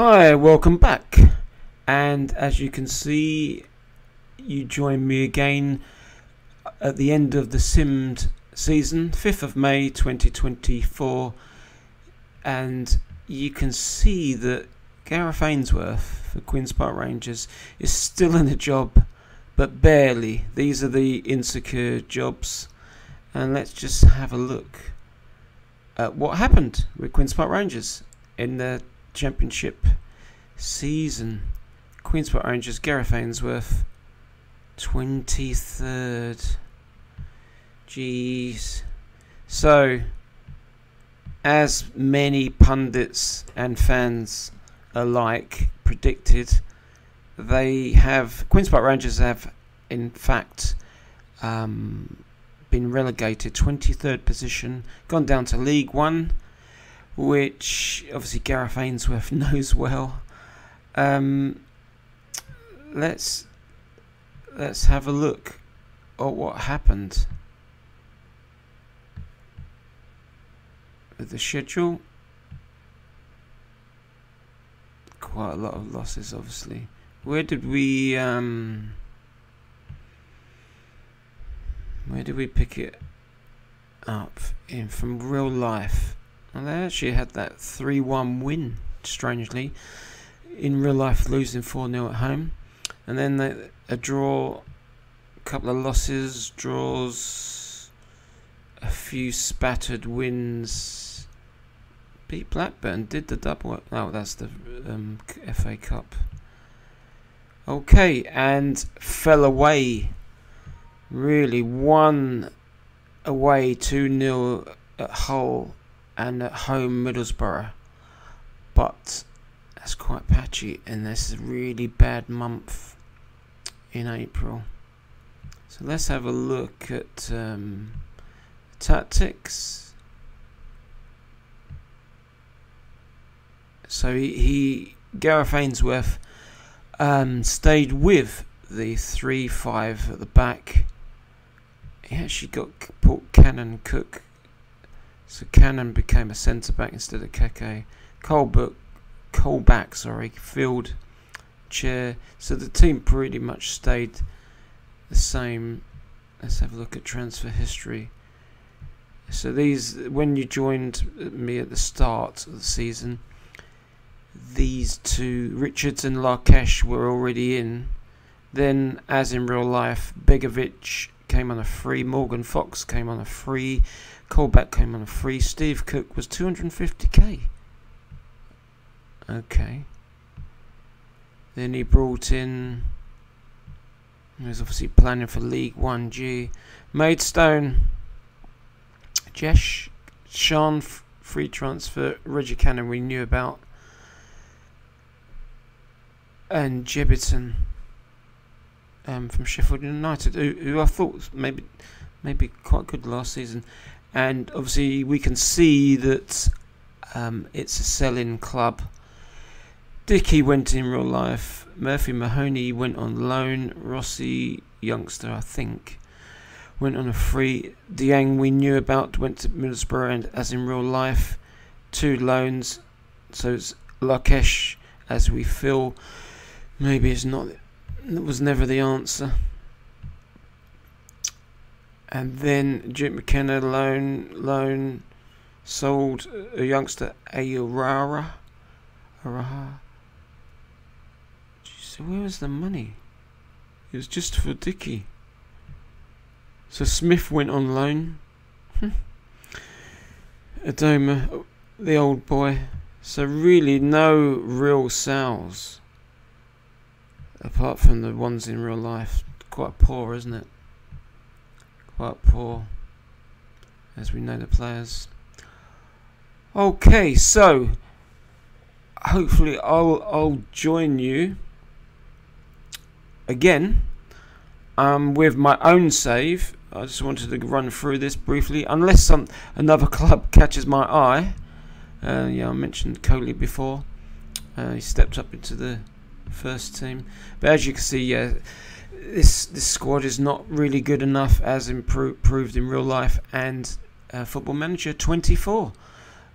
Hi, welcome back. And as you can see, you join me again at the end of the Simmed season, 5th of May 2024. And you can see that Gareth Ainsworth for Queen's Park Rangers is still in the job, but barely. These are the insecure jobs. And let's just have a look at what happened with Queen's Park Rangers in the championship season. Queen's Park Rangers, Gareth Ainsworth, 23rd. Jeez. So, as many pundits and fans alike predicted, they have Queens Park Rangers have in fact um, been relegated 23rd position, gone down to League One, which obviously Gareth Ainsworth knows well. Um, let's let's have a look at what happened with the schedule. Quite a lot of losses, obviously. Where did we um, where did we pick it up in from real life? They actually had that 3 1 win, strangely. In real life, losing 4 0 at home. And then they, a draw, a couple of losses, draws, a few spattered wins. Beat Blackburn, did the double. Oh, that's the um, FA Cup. Okay, and fell away. Really, one away 2 0 at Hull and at home Middlesbrough. But that's quite patchy, and this is a really bad month in April. So let's have a look at um, tactics. So he, he Gareth Ainsworth um, stayed with the three-five at the back. He actually got put Cannon Cook so Cannon became a centre back instead of Keke. Colbert, Colback, sorry, Field Chair. So the team pretty much stayed the same. Let's have a look at transfer history. So these, when you joined me at the start of the season, these two, Richards and Larkesh, were already in. Then, as in real life, Begovic came on a free. Morgan Fox came on a free. Colback came on a free. Steve Cook was 250k. Okay. Then he brought in. He was obviously planning for League 1G. Maidstone. Jesh. Sean, free transfer. Reggie Cannon, we knew about. And Jebbison um, from Sheffield United, who, who I thought maybe maybe quite good last season and obviously we can see that um, it's a selling club. Dickey went in real life. Murphy Mahoney went on loan. Rossi, youngster, I think, went on a free. Dieng, we knew about, went to Middlesbrough, and as in real life, two loans. So it's Lakesh, as we feel, maybe it's not. It was never the answer. And then Jim McKenna loan loan sold a youngster Ayurara. Araha. So where was the money? It was just for Dicky. So Smith went on loan. Adomah, the old boy. So really no real sales. Apart from the ones in real life. Quite poor, isn't it? quite poor, as we know the players. Okay, so hopefully I'll I'll join you again um, with my own save. I just wanted to run through this briefly, unless some another club catches my eye. Uh, yeah, I mentioned Coley before. Uh, he stepped up into the first team, but as you can see, yeah this this squad is not really good enough as improved proved in real life and uh, Football Manager 24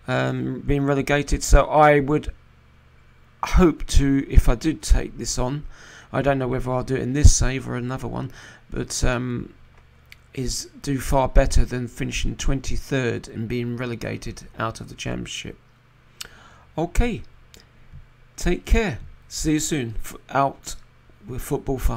um, being relegated. So I would hope to, if I do take this on, I don't know whether I'll do it in this save or another one, but um, is do far better than finishing 23rd and being relegated out of the championship. Okay, take care. See you soon. Out with Football Fumb.